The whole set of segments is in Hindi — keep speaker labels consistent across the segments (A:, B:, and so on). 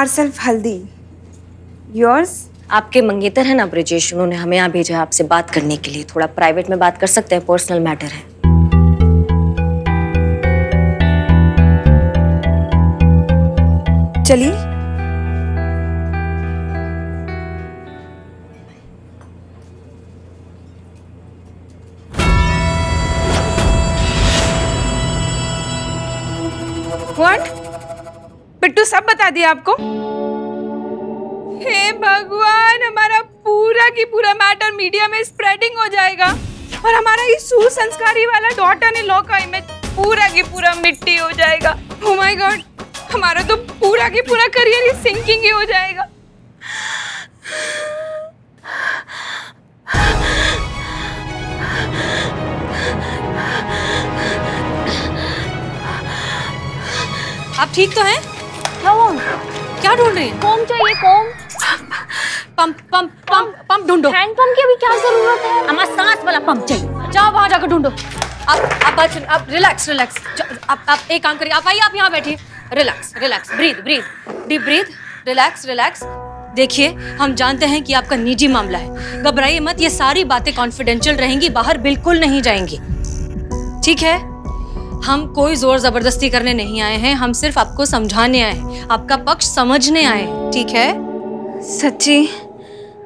A: ourselves हल्दी योर्स
B: आपके मंगेतर है ना ब्रजेश उन्होंने हमें यहाँ भेजा है आपसे बात करने के लिए। थोड़ा प्राइवेट में बात कर सकते हैं पर्सनल मैटर है।
A: चलिए। पिट्टू सब बता दिया आपको? हे भगवान, हमारा पूरा की पूरा मैटर मीडिया में स्प्रेडिंग हो जाएगा। और हमारा ये सुसंस्कारी वाला डॉटर ने लॉ का इमेज पूरा की पूरा मिट्टी हो जाएगा। ओ माय गॉड हमारा तो पूरा की पूरा करियर ही सिंकिंग ही हो जाएगा।
C: आप ठीक तो हैं?
B: क्या हुआ?
C: क्या ढूंढ रही हैं?
B: कौन चाहिए कौन?
C: Pump pump pump pump? ढूंढो।
B: हैंड पंप की अभी क्या ज़रूरत है? हमारा सांस वाला पंप चाहिए।
C: जाओ वहाँ जाकर ढूंढो। आप आप बात आप रिलैक्स रिलैक्स आप आप एक काम करिए आप आइए आप यहाँ बैठिए। Relax relax breathe breathe deep breathe relax relax देखिए हम जानते हैं कि आपका निजी मामला है। घबराइए मत ये सारी बातें कॉन्फिडेंशियल रहेंगी बाहर बिल्कुल नहीं जाएँगी। ठीक है? हम कोई ज़ोर ज़बरदस्ती करने नहीं आए हैं हम सिर्फ़ आपको समझाने आए हैं आपका पक्ष समझने आए हैं ठीक है?
A: सच्ची?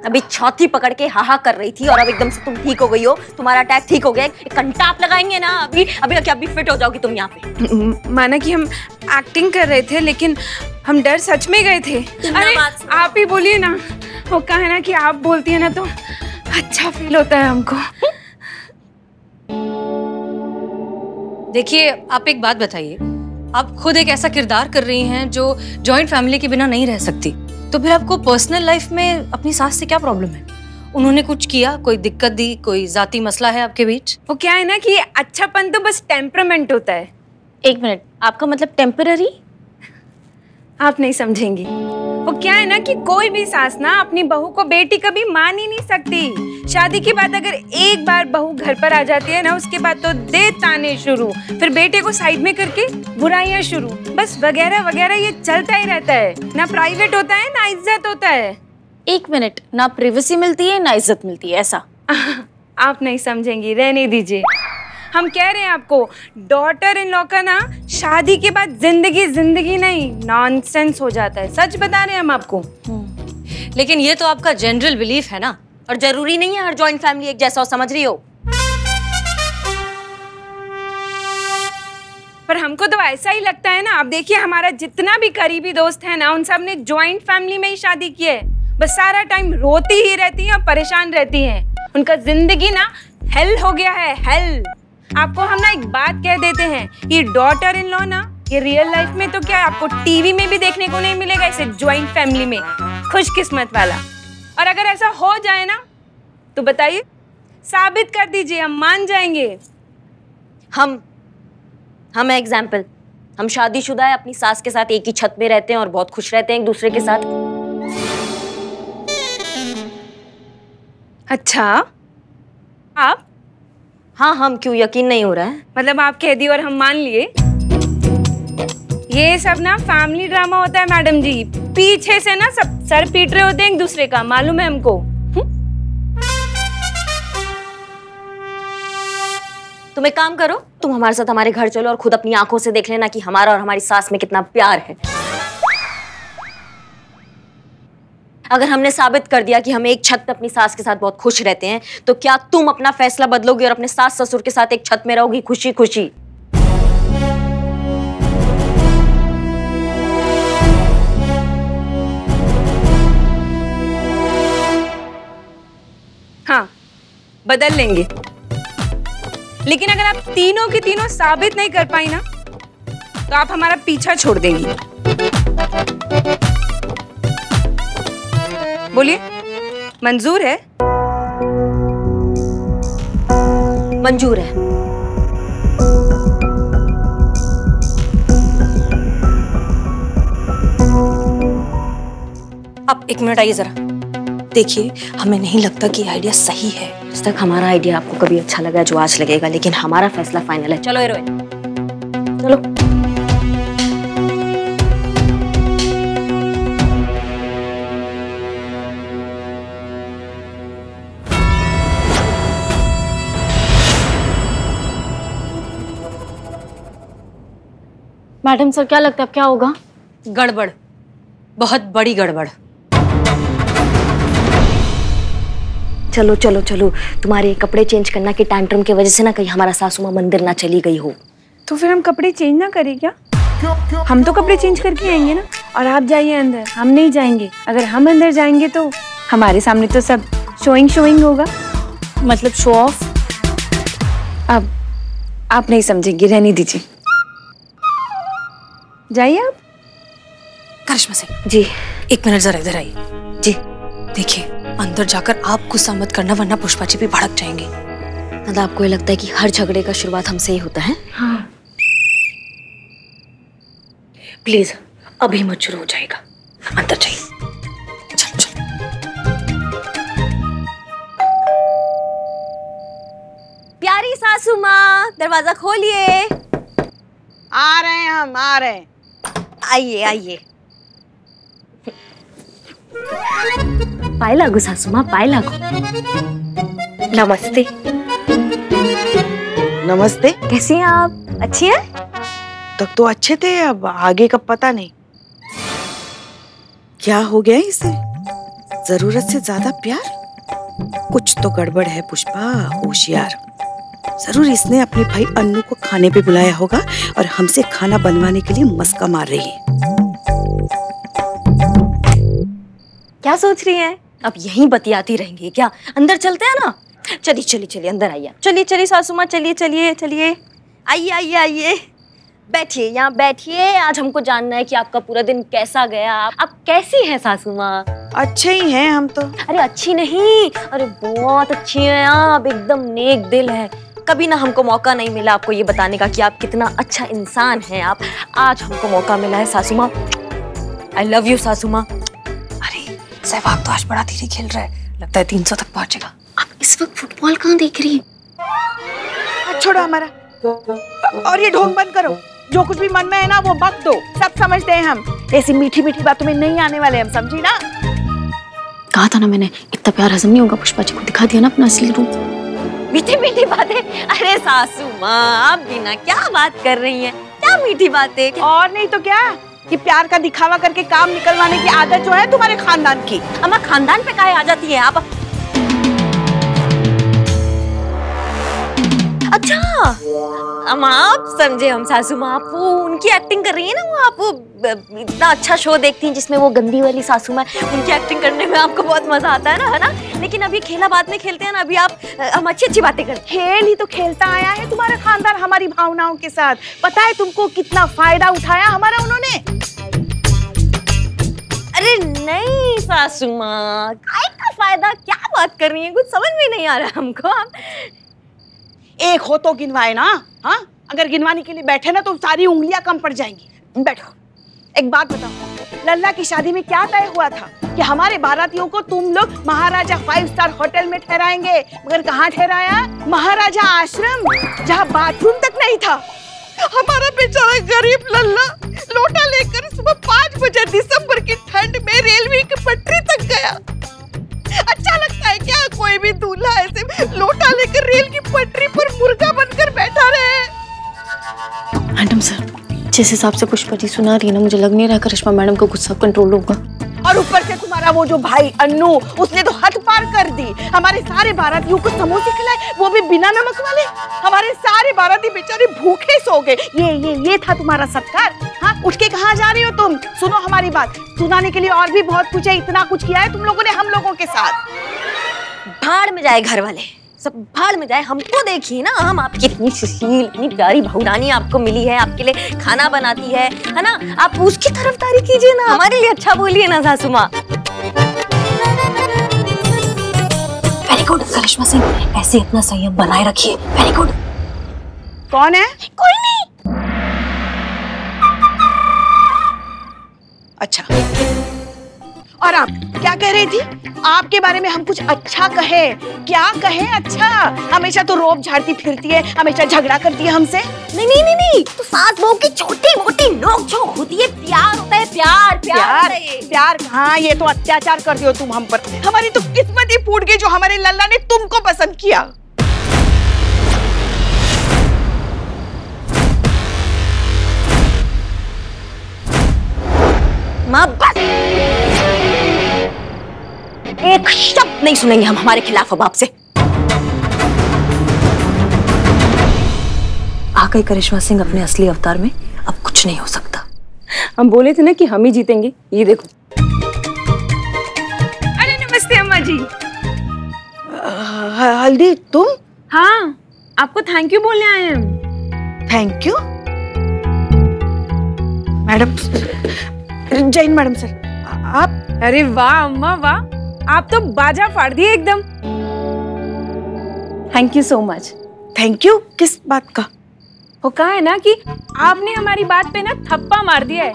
B: अभी छाती पकड़ के हाहा कर रही थी और अब एकदम से तुम ठीक हो गई हो तुम्हारा अटैक ठीक हो गया एक घंटा आप लगाएँगे ना अभी अभी क्या अभी फिट हो जाओगी तुम यहाँ पे।
A: माना कि हम एक्टिंग कर रहे थे लेकिन हम डर सच में गए थे। अरे आप ही बोलिए ना। वो कहा है ना कि आप बोलती है ना तो अच्छा फील होता है हमको।
C: देखिए आप एक बात बताइए। आप खुद एक ऐसा किरदार कर रही हैं जो जॉइंट फैमिली के बिना नहीं रह सकती। तो फिर आपको पर्सनल लाइफ में अपनी सास से क्या प्रॉब्लम है? उन्होंने कुछ किया? कोई दिक्कत दी? कोई जाती मसला है आपके बीच?
A: वो क्या है ना कि अच्छापन तो बस टेम्परामेंट होता है।
B: एक मिनट आपका मतलब टेम्पररी
A: आप नहीं समझेंगी। वो क्या है ना कि कोई भी सास ना अपनी बहू को बेटी कभी मान ही नहीं सकती। शादी के बाद अगर एक बार बहू घर पर आ जाती है ना उसके बाद तो दे ताने शुरू। फिर बेटे को साइड में करके बुराइयाँ शुरू। बस वगैरह वगैरह ये चलता ही रहता है। ना प्राइवेट होता है ना इज़्ज़त होता है।
B: एक मिनट ना प्रिवेसी मिलती है ना इज़्ज़त मिलती है ऐसा।
A: आप नहीं समझेंगी रहने दीजिए। हम कह रहे हैं आपको डॉटर इन लॉ का ना शादी के बाद ज़िंदगी ज़िंदगी नहीं नॉनसेंस हो जाता है। सच बता रहे हैं हम आपको।
C: लेकिन ये तो आपका जनरल बिलीफ है ना?
B: और ज़रूरी नहीं है हर जॉइंट फैमिली एक जैसा हो समझ रही हो?
A: पर हमको तो ऐसा ही लगता है ना आप देखिए हमारा जितना भी करीबी दोस्त है ना उन सबने ज्वाइंट फैमिली में ही शादी की है। बस सारा टाइम रोती ही रहती हैं और परेशान रहती हैं। उनका ज़िंदगी ना हेल हो गया है हेल आपको हम ना एक बात कह देते हैं ये डॉटर इन लॉ ना ये रियल लाइफ में तो क्या आपको टीवी में भी देखने को नहीं मिलेगा इसे ज्वाइंट फैमिली में खुशकिस्मत वाला। और अगर ऐसा हो जाए ना तो बताइए साबित कर दीजिए हम मान जाएँगे।
B: हम हम है एग्ज़ाम्पल हम शादीशुदा है अपनी सास के साथ एक ही छत में रहते हैं और बहुत खुश रहते हैं एक दूसरे के साथ।
A: अच्छा आप?
B: हाँ हम क्यों यकीन नहीं हो रहा है?
A: मतलब आप कह दी और हम मान लिए। ये सब ना फैमिली ड्रामा होता है मैडम जी। पीछे से ना सब सर पीट रहे होते हैं एक दूसरे का मालूम है हमको?
B: तुम एक काम करो तुम हमारे साथ हमारे घर चलो और खुद अपनी आँखों से देख लेना कि हमारा और हमारी सास में कितना प्यार है। अगर हमने साबित कर दिया कि हम एक छत अपनी सास के साथ बहुत खुश रहते हैं तो क्या तुम अपना फैसला बदलोगे और अपने सास ससुर के साथ एक छत में रहोगी खुशी खुशी
A: हाँ बदल लेंगे। लेकिन अगर आप तीनों की तीनों साबित नहीं कर पाई ना तो आप हमारा पीछा छोड़ देंगी। बोलिए। मंजूर है?
B: मंजूर है।
C: आप एक मिनट आइए जरा। देखिए हमें नहीं लगता कि आइडिया सही है।
B: आज तक हमारा आइडिया आपको कभी अच्छा लगा जो आज लगेगा लेकिन हमारा फैसला फाइनल है। चलो हीरोइन चलो। मैडम सर क्या लगता है अब क्या होगा?
C: गड़बड़ बहुत बड़ी गड़बड़।
B: चलो चलो चलो तुम्हारे कपड़े चेंज करना की टैंट्रम की वजह से ना कहीं हमारा सासू माँ मंदिर ना चली गई हो।
A: तो फिर हम कपड़े चेंज ना करें क्या? हम तो कपड़े चेंज करके आएँगे ना और आप जाइए अंदर हम नहीं जाएँगे। अगर हम अंदर जाएँगे तो हमारे सामने तो सब शोइंग शोइंग होगा।
B: मतलब शो ऑफ़
A: अब आप नहीं समझेंगे रहने दीजिए। जाइए आप।
C: करिश्मा सिंह
B: जी।
C: एक मिनट जरा इधर आइए।
B: जी।
C: देखिए अंदर जाकर आप गुस्सा मत करना वरना पुष्पा जी भी भड़क जाएँगे।
B: मतलब आपको ये लगता है कि हर झगड़े का शुरुआत हमसे ही होता है?
A: हाँ।
B: प्लीज़ अभी मत शुरू हो जाएगा अंदर जाइए।
C: चल चल।
B: प्यारी सासू माँ दरवाज़ा खोलिए।
D: आ रहे हैं हम आ रहे हैं।
B: आइए आइए। पाए लागू सासू माँ पाए लागू नमस्ते।
D: नमस्ते।
B: कैसी हैं आप? अच्छी हैं?
D: तक तो अच्छे थे अब आगे का पता नहीं। क्या हो गया इसे? ज़रूरत से ज़्यादा प्यार? कुछ तो गड़बड़ है पुष्पा होशियार। ज़रूर इसने अपने भाई अन्नू को खाने पे बुलाया होगा और हमसे खाना बनवाने के लिए मस्का मार रही है।
B: क्या सोच रही हैं? अब यहीं बतियाती रहेंगी क्या? अंदर चलते हैं ना? चलिए चलिए चलिए अंदर आइए। चलिए चलिए सासू माँ चलिए चलिए चलिए। आइए आइए आइए। बैठिए यहाँ बैठिए। आज हमको जानना है कि आपका पूरा दिन कैसा गया। आप, आप कैसी हैं सासू माँ
D: अच्छे ही हैं हम तो।
B: अरे अच्छी नहीं। अरे बहुत अच्छी हैं आप। एकदम नेक दिल है। कभी ना हमको मौका नहीं मिला आपको ये बताने का कि आप कितना अच्छा इंसान हैं आप। आज हमको मौका मिला है सासू माँ आई लव यू सासू माँ
C: अरे सहवाग तो आज बड़ा धीरे खेल रहा है। लगता है तीन सौ तक पहुंचेगा।
B: आप इस वक्त फुटबॉल कहाँ देख रही हैं?
D: छोड़ो हमारा। और ये ढोंग बंद करो। जो कुछ भी मन में है ना वो बक दो। सब समझते हैं हम। ऐसी मीठी मीठी बातों में नहीं आने वाले हम समझी ना?
B: कहा था ना मैंने इतना प्यार हजम नहीं होगा पुष्पा जी को दिखा दिया ना अपना असली रूप। मीठी मीठी बातें। अरे सासू माँ आप बिना क्या बात कर रही हैं? क्या मीठी बातें?
D: और नहीं तो क्या? कि प्यार का दिखावा करके काम निकलवाने की आदत जो है तुम्हारे खानदान की।
B: अम्मा खानदान पे काहे आ जाती है? आप अच्छा अम्मा आप समझे हम सासू माँ आप वो उनकी एक्टिंग कर रही है ना वो आप वो इतना अच्छा शो देखती हैं जिसमें वो गंदी वाली सासू माँ उनकी एक्टिंग करने में आपको बहुत मज़ा आता है ना है ना? लेकिन अभी खेला बाद में खेलते हैं ना अभी आप हम अच्छी अच्छी बातें करते
D: खेल ही तो खेलता आया है तुम्हारा खानदान हमारी भावनाओं के साथ। पता है तुमको कितना फ़ायदा उठाया हमारा उन्होंने?
B: अरे नहीं सासू माँ का फ़ायदा? क्या बात कर रही है? कुछ समझ में नहीं आ रहा हमको
D: एक हो तो गिनवाए ना हाँ? अगर गिनवाने के लिए बैठे ना तो सारी उंगलियाँ कम पड़ जाएँगी। बैठो। एक बात बताओ, लल्ला की शादी में क्या तय हुआ था कि हमारे बारातियों को तुम लोग महाराजा फाइव स्टार होटल में ठहराएँगे? मगर कहाँ ठहराया? महाराजा आश्रम, जहाँ बाथरूम तक नहीं था। हमारा बेचारा गरीब लल्ला लोटा लेकर सुबह पाँच बजे दिसंबर की ठंड में रेलवे की पटरी तक गया। अच्छा लगता है क्या कोई भी दूल्हा ऐसे लोटा लेकर रेल की पटरी पर मुर्गा बनकर बैठा रहे?
B: मैडम सर जिस हिसाब से पुष्पा जी सुना रही है ना मुझे लग नहीं रहा करिश्मा मैडम का गुस्सा कंट्रोल होगा।
D: और ऊपर से तुम्हारा वो जो भाई अन्नू उसने तो हद पार कर दी। हमारे सारे बारातियों को समोसे खिलाए वो भी बिना नमक वाले। हमारे सारे बाराती बेचारे भूखे सो गए। ये ये ये था तुम्हारा सत्कार। उठ के कहाँ जा रही हो तुम? सुनो हमारी बात। सुनाने के लिए और भी बहुत कुछ है इतना कुछ किया है तुम लोगों ने हम लोगों के साथ।
B: भाड़ में जाए घर वाले। सब भाड़ में जाए हमको देखिए ना हम आपकी इतनी सुशील इतनी प्यारी बहुरानी आपको मिली है आपके लिए खाना बनाती है है ना? आप उसकी तरफदारी कीजिए ना। हमारे लिए अच्छा बोलिए ना सासू माँ वेरी गुड करिश्मा सिंह ऐसे अपना संयम बनाए रखिए। वेरी गुड
D: कौन है?
B: कोई नहीं।
D: अच्छा। और आप क्या कह रही थी? आपके बारे में हम कुछ अच्छा कहे। क्या कहे? अच्छा। हमेशा तो रोब झाड़ती फिरती है हमेशा झगड़ा करती है हमसे।
B: नहीं नहीं नहीं नहीं। तो सास बहू की छोटी मोटी नोक झोंक होती है। प्यार होता है प्यार प्यार
D: प्यार प्यार। हाँ ये तो अत्याचार कर रही हो तुम हम पर। हमारी तो किस्मत ही फूट गई जो हमारे लल्ला ने तुमको पसंद किया।
B: माँ बस। एक शब्द नहीं सुनेंगे हम हमारे खिलाफ अब आपसे। आ गई करिश्मा सिंह अपने असली अवतार में अब कुछ नहीं हो सकता।
A: हम बोले थे ना कि हम ही जीतेंगे ये देखो। अरे नमस्ते अम्मा जी।
D: हल्दी तुम?
A: हाँ आपको थैंक यू बोलने आए हम।
D: Thank you madam Jain madam sir आप?
A: अरे वाह अम्मा वाह। आप तो बाजा फाड़ दिए एकदम। Thank you so much
D: thank you किस बात का?
A: वो कहा है ना कि आपने हमारी बात पे ना थप्पा मार दिया है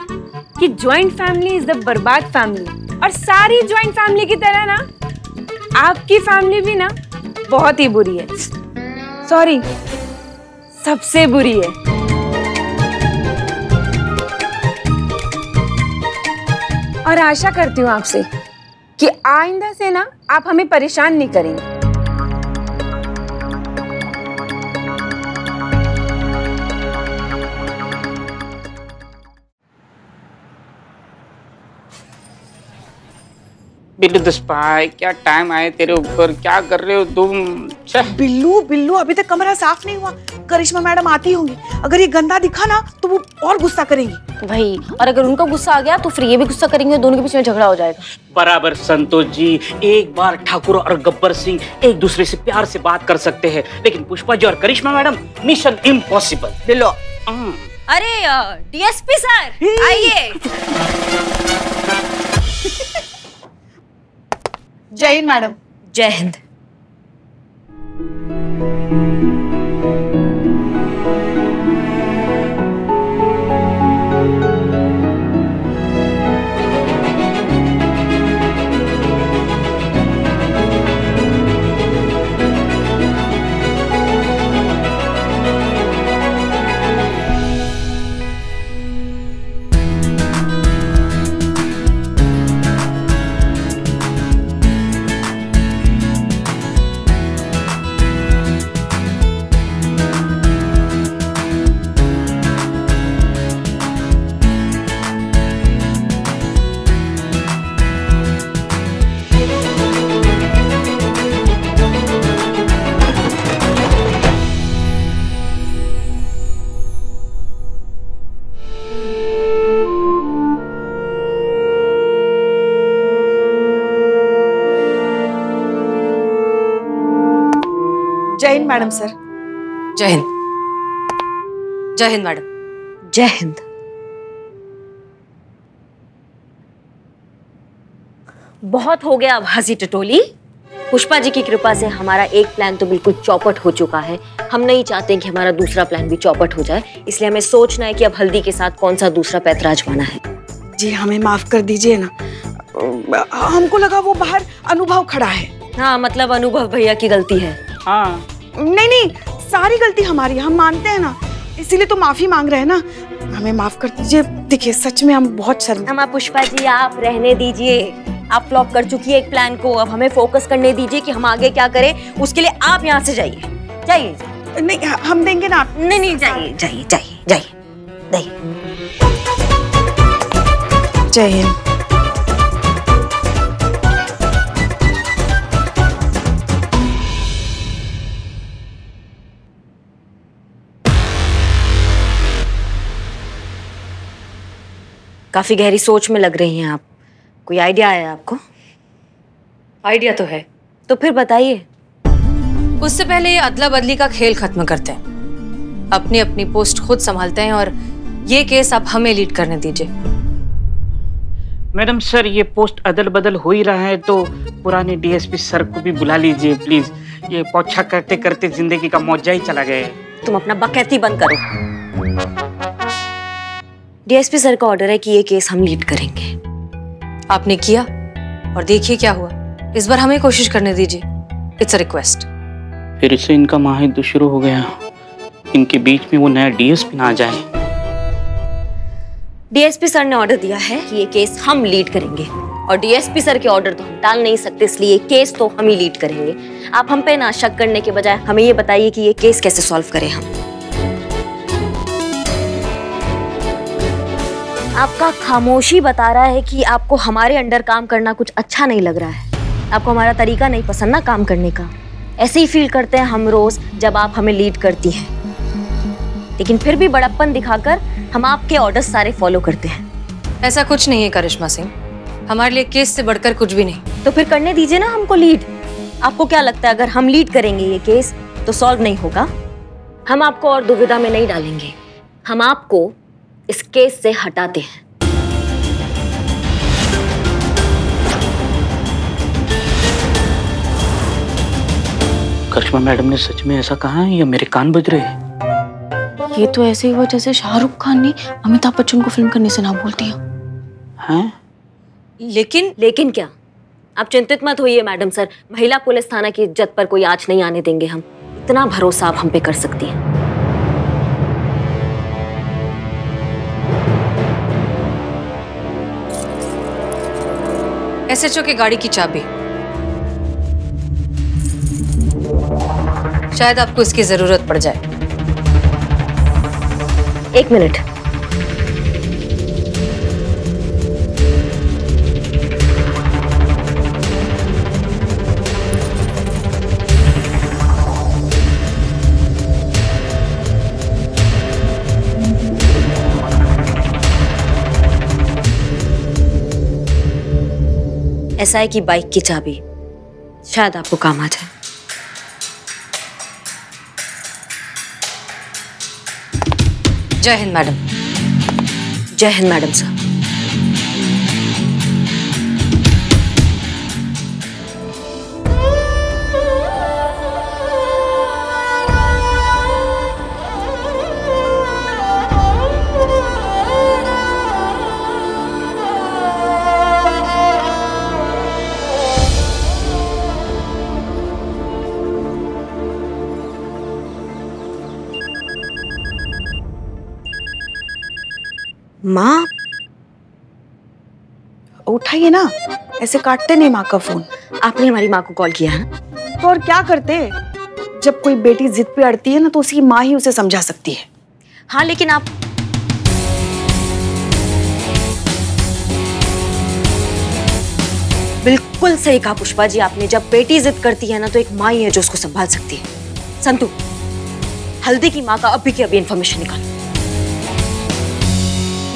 A: कि ज्वाइंट फैमिली इज़ द बर्बाद फैमिली और सारी ज्वाइंट फैमिली की तरह ना आपकी फैमिली भी ना बहुत ही बुरी है। सॉरी सबसे बुरी है। और आशा करती हूँ आपसे कि आइंदा से ना आप हमें परेशान नहीं करेंगे।
E: बिल्लू दुष्पाय क्या टाइम आए तेरे ऊपर? क्या कर रहे हो तुम?
D: बिल्लू बिल्लू अभी तक कमरा साफ़ नहीं हुआ। करिश्मा मैडम आती होंगी। अगर ये गंदा दिखा ना तो वो और गुस्सा करेंगी।
B: भाई और अगर उनका गुस्सा आ गया तो फिर ये भी गुस्सा करेंगे दोनों के बीच में झगड़ा हो जाएगा।
E: बराबर संतोष जी एक बार ठाकुर और गब्बर सिंह एक दूसरे से प्यार से बात कर सकते हैं लेकिन पुष्पा जी और Karishma madam mission impossible
D: Billo
B: अरे डीएसपी सर आइए।
D: जैन मैडम।
B: जय हिंद।
D: जैन मैडम सर
C: जय हिंद जय हिंद मैडम
B: जय हिंद बहुत हो गया अब हँसी टटोली। पुष्पा जी की कृपा से हमारा एक प्लान तो बिल्कुल चौपट हो चुका है। हम नहीं चाहते कि हमारा दूसरा प्लान भी चौपट हो जाए इसलिए हमें सोचना है कि अब हल्दी के साथ कौन सा दूसरा पैतरा आजमाना है।
D: जी हमें माफ़ कर दीजिए ना। हमको लगा वो बाहर अनुभव खड़ा है।
B: हाँ मतलब अनुभव भैया की गलती है।
E: हाँ।
D: नहीं नहीं सारी गलती हमारी हम मानते हैं ना। इसीलिए तो माफ़ी मांग रहे हैं ना। हमें माफ़ कर दीजिए। देखिए सच में हम बहुत शर्म
B: हम आप पुष्पा जी आप रहने दीजिए। आप फ्लॉप कर चुकी है एक प्लान को। अब हमें फोकस करने दीजिए कि हम आगे क्या करें। उसके लिए आप यहाँ से जाइए। जाइए।
D: नहीं हम देंगे ना।
B: आप नहीं नहीं जाइए जाइए जाइए जाइए। जाइए
D: जय हिंद।
B: काफ़ी गहरी सोच में लग रही हैं आप। कोई आइडिया आया आपको?
C: आइडिया तो है।
B: तो फिर बताइए।
C: उससे पहले ये अदला बदली का खेल खत्म करते हैं। अपनी अपनी पोस्ट खुद संभालते हैं और ये केस आप हमें लीड करने दीजिए।
E: मैडम सर ये पोस्ट अदल बदल हो ही रहा है तो पुराने डीएसपी सर को भी बुला लीजिए प्लीज़। ये पोछा करते करते ज़िंदगी का मौजा ही चला गया है।
B: तुम अपना बकैती बंद करो। डीएसपी सर का ऑर्डर है कि ये केस हम लीड करेंगे।
C: आपने किया और देखिए क्या हुआ। इस बार हमें कोशिश करने दीजिए। इट्स अ रिक्वेस्ट
E: फिर से इनका माहिद शुरू हो गया। इनके बीच में वो नया डीएसपी ना जाए।
B: डीएसपी सर ने ऑर्डर दिया है कि ये केस हम लीड करेंगे। और डीएसपी सर के ऑर्डर तो हम टाल नहीं सकते इसलिए केस तो हम ही लीड करेंगे। आप हम पे ना शक करने के बजाय हमें ये बताइए कि ये केस कैसे सॉल्व करें हम। आपका खामोशी बता रहा है कि आपको हमारे अंडर काम करना कुछ अच्छा नहीं लग रहा है। आपको हमारा तरीका नहीं पसंद ना काम करने का। ऐसे ही फील करते हैं हम रोज जब आप हमें लीड करती हैं। लेकिन फिर भी बड़प्पन दिखाकर हम आपके ऑर्डर्स सारे फॉलो करते हैं।
C: ऐसा कुछ नहीं है करिश्मा सिंह। हमारे लिए केस से बढ़कर कुछ भी नहीं।
B: तो फिर करने दीजिए ना हमको लीड आपको क्या लगता है अगर हम लीड करेंगे ये केस तो सॉल्व नहीं होगा। हम आपको और दुविधा में नहीं डालेंगे। हम आपको इस केस से हटाते हैं।
E: करिश्मा मैडम ने सच में ऐसा कहा है? या मेरे कान बज रहे हैं?
F: ये तो ऐसे ही हुआ जैसे शाहरुख खान ने अमिताभ बच्चन को फ़िल्म करने से ना बोल दिया।
E: हैं?
C: लेकिन
B: लेकिन क्या? आप चिंतित मत होइए मैडम सर। महिला पुलिस थाना की इज़्ज़त पर कोई आँच नहीं आने देंगे हम। इतना भरोसा आप हम पे कर सकती हैं।
C: एसएचओ के गाड़ी की चाबी। शायद आपको इसकी ज़रूरत पड़ जाए।
B: एक मिनट। एसआई की बाइक की चाबी। शायद आपको काम आ जाए।
C: जय हिंद मैडम।
B: जय हिंद मैडम साहब
D: माँ? उठाइए ना। ऐसे काटते नहीं माँ का फ़ोन।
B: आपने हमारी माँ को कॉल किया है
D: तो और क्या करते? जब कोई बेटी जिद पे अड़ती है ना तो उसकी माँ ही उसे समझा सकती है।
B: हाँ लेकिन आप बिल्कुल सही कहा पुष्पा जी आपने। जब बेटी जिद करती है ना तो एक माँ ही है जो उसको संभाल सकती है। संतु, हल्दी की माँ का अभी की अभी इंफॉर्मेशन निकालो।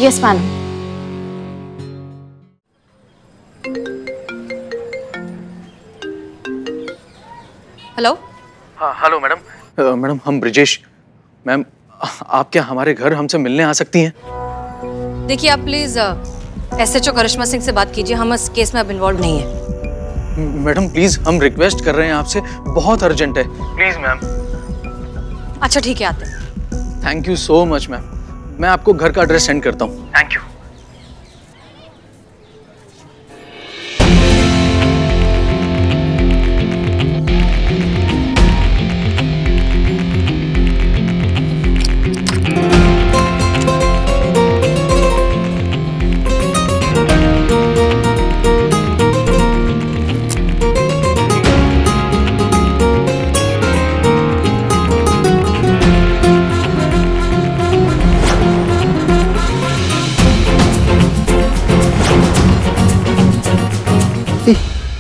F: यस मैम
C: हेलो
G: हाँ हेलो मैडम मैडम हम ब्रिजेश। मैम आप क्या हमारे घर हमसे मिलने आ सकती हैं?
C: देखिए आप प्लीज़ एसएचओ करिश्मा सिंह से बात कीजिए। हम इस केस में अब इन्वॉल्व नहीं है।
G: मैडम प्लीज़ हम रिक्वेस्ट कर रहे हैं आपसे। बहुत अर्जेंट है। प्लीज़ मैम
C: अच्छा ठीक है आते
G: thank you so much ma'am मैं आपको घर का एड्रेस सेंड करता हूँ। थैंक यू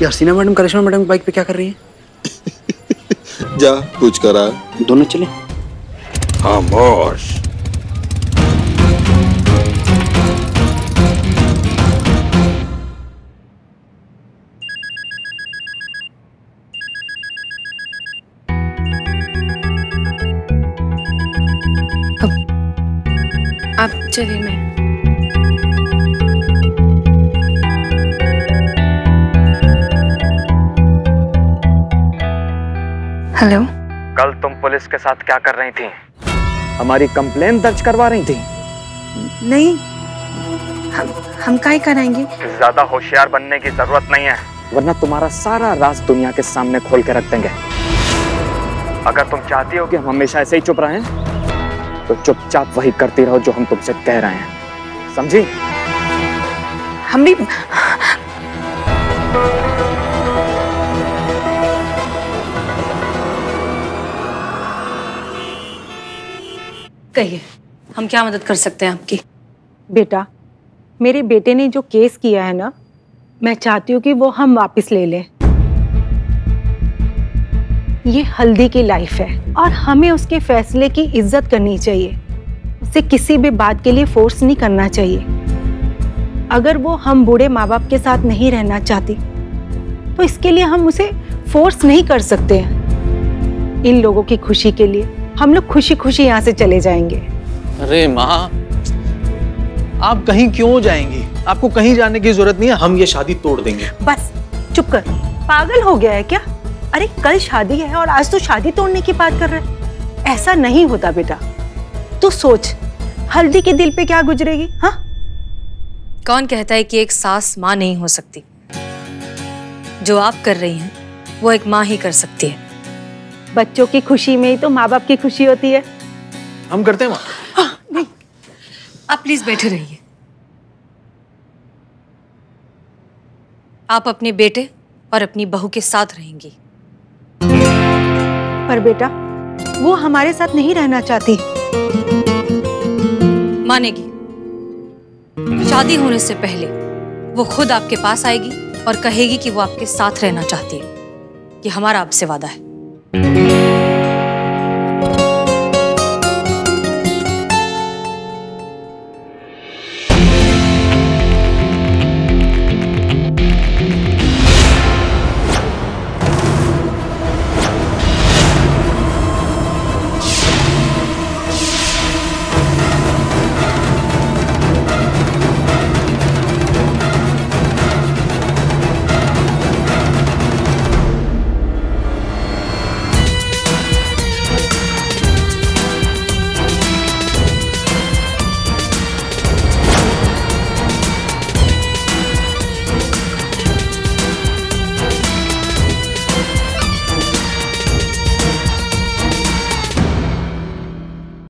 H: यार सीना मैडम करिश्मा मैडम बाइक पे क्या कर रही है?
I: जा कुछ करा
H: दोनों चले?
I: खामोश
A: आप चलिए मैं हेलो?
G: कल तुम पुलिस के साथ क्या कर रही थी? हमारी कंप्लेन दर्ज करवा रही थी।
A: नहीं हम हम काय कराएँगे?
G: ज़्यादा होशियार बनने की ज़रूरत नहीं है। वरना तुम्हारा सारा राज दुनिया के सामने खोल के रख देंगे। अगर तुम चाहती हो कि हम हमेशा ऐसे ही चुप रहें तो चुपचाप वही करती रहो जो हम तुमसे कह रहे हैं। समझी?
A: हम भी
C: कहिए, हम क्या मदद कर सकते हैं आपकी?
D: बेटा,
J: मेरे बेटे ने जो केस किया है ना, मैं चाहती हूँ कि वो हम वापस ले लें। ये हल्दी की लाइफ है और हमें उसके फैसले की इज़्ज़त करनी चाहिए। उसे किसी भी बात के लिए फोर्स नहीं करना चाहिए। अगर वो हम बूढ़े माँ बाप के साथ नहीं रहना चाहती तो इसके लिए हम उसे फोर्स नहीं कर सकते। हैं इन लोगों की खुशी के लिए हम लोग खुशी खुशी यहाँ से चले जाएँगे।
H: अरे माँ आप कहीं क्यों जाएँगी? आपको कहीं जाने की ज़रूरत नहीं है हम ये शादी तोड़ देंगे।
J: बस चुप कर। पागल हो गया है क्या? अरे कल शादी है और आज तो शादी तोड़ने की बात कर रहे है। ऐसा नहीं होता बेटा। तू सोच हल्दी के दिल पे क्या गुजरेगी हाँ?
C: कौन कहता है कि एक सास माँ नहीं हो सकती? जो आप कर रही हैं वो एक माँ ही कर सकती है।
J: बच्चों की खुशी में ही तो माँ बाप की खुशी होती है।
H: हम करते हैं माँ
C: आप प्लीज़ बैठे रहिए। आप अपने बेटे और अपनी बहू के साथ रहेंगी।
J: पर बेटा वो हमारे साथ नहीं रहना चाहती।
C: मानेगी। शादी होने से पहले वो खुद आपके पास आएगी और कहेगी कि वो आपके साथ रहना चाहती है। ये हमारा आपसे वादा है। Mm-hmm.